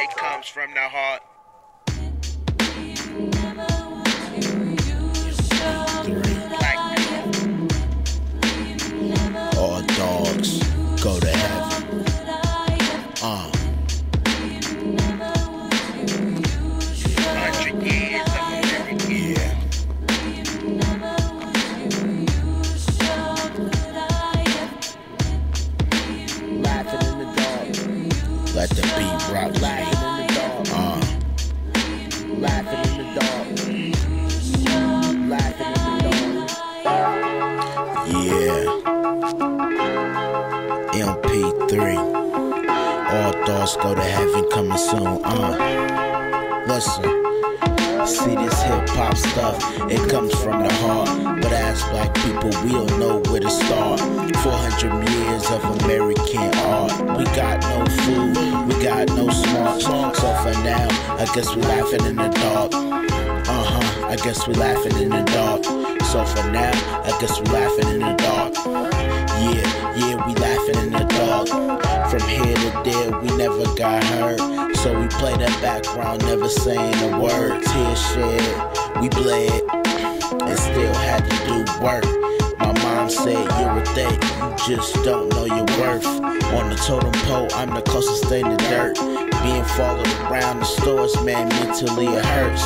It comes from the heart. Let the beat rock. Uh, Laughing in the dark. Laughing in the dark. yeah. MP3. All thoughts go to heaven coming soon. Uh, listen. See this hip hop stuff, it comes from the heart. But as black people, we don't know where to start. 400 years of American art. We got no food, we got no smarts. So for now, I guess we laughing in the dark. Uh huh, I guess we laughing in the dark. So for now, I guess we laughing in the dark. Never got hurt. So we play that background, never saying a word. Tears shed, we bled, and still had to do work. My mom said, You're a thing, you just don't know your worth. On the totem pole, I'm the closest thing to dirt. Being followed around the stores, man, mentally it hurts.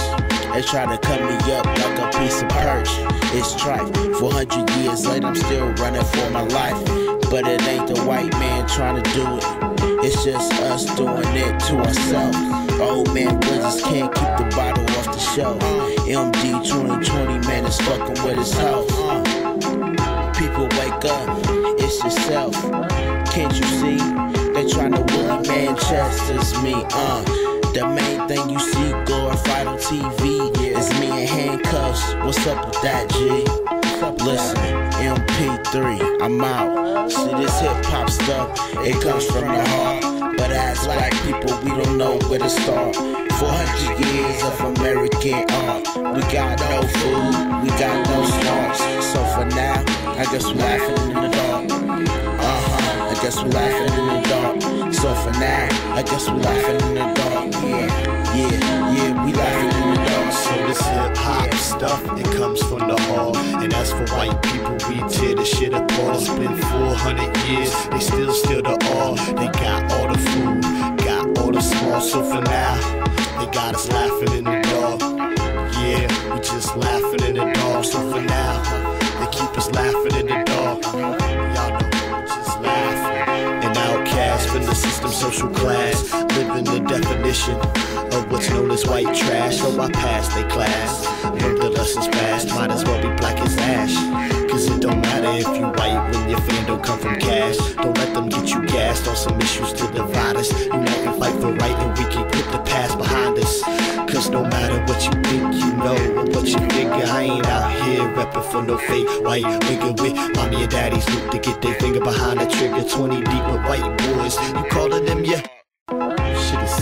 They try to cut me up like a piece of perch. It's trife. 400 years later, I'm still running for my life. But it ain't the white man trying to do it. It's just us doing it to ourselves. Old man Wizards can't keep the bottle off the shelf. MD 2020, man, is fucking with his health. People wake up, it's yourself. Can't you see? They trying to Willie Manchester's me, uh. The main thing you see glorified on TV is me in handcuffs. What's up with that, G? Listen, MP3, I'm out. See this hip hop stuff, it comes from the heart. But as black people, we don't know where to start. 400 years of American art. We got no food, we got no smarts. So for now, I guess we're laughing in the dark. Uh huh, I guess we're laughing in the dark. So for now, I guess we're laughing in the dark. Yeah, yeah, yeah, we laughing in the dark. So this hip hop stuff, it comes from the heart. And as for white people, we tear the shit apart. It's been 400 years, they still steal the art. They got all the food, got all the smart. So for now, they got us laughing in the dark. Yeah, we just laughing in the dark. So for now, they keep us laughing definition of what's known as white trash. So I passed they class. Learned the lessons past, might as well be black as ash. Cause it don't matter if you white when your fan don't come from cash. Don't let them get you gassed on some issues to divide us. Unite and fight for right, and we can put the past behind us. Cause no matter what you think, you know, or what you figure, I ain't out here repping for no fake white nigga with mommy and daddy's look to get their finger behind the trigger. 20 deep with white boys, you calling them, yeah.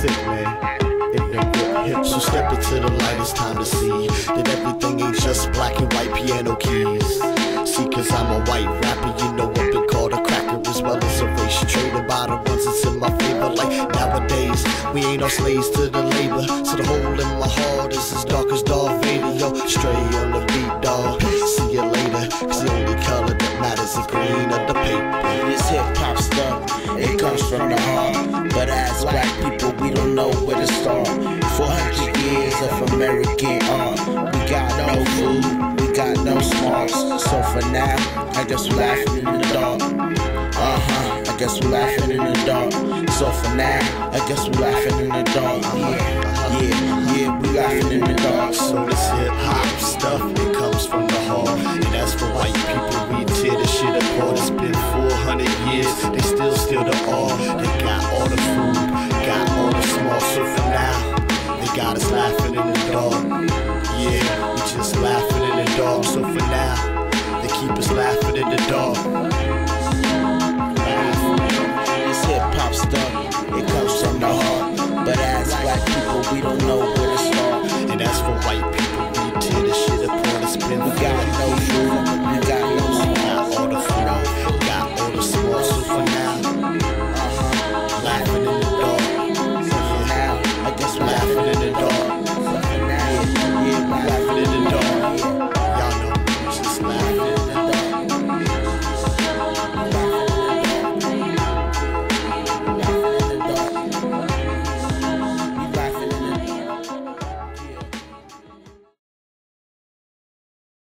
Sick, man. So step into the light, it's time to see that everything ain't just black and white piano keys. See, cause I'm a white rapper, you know I've been called a cracker as well as a race. Traded by the ones that's in my favor. Like nowadays, we ain't all slaves to the labor. So the hole in my heart is as dark as Darth Vader. Yo, stray on the beat, dog. See you later, cause the only color that matters is green of the paper. This hip hop stuff, it comes from the heart. But as black people, don't know where to start. 400 years of American art. We got no food, we got no smarts. So for now, I guess we're laughing in the dark. Uh huh, I guess we're laughing in the dark. So for now, I guess we're laughing in the dark. Yeah, yeah, yeah, we laughing in the dark. So this hip hop stuff, it comes from.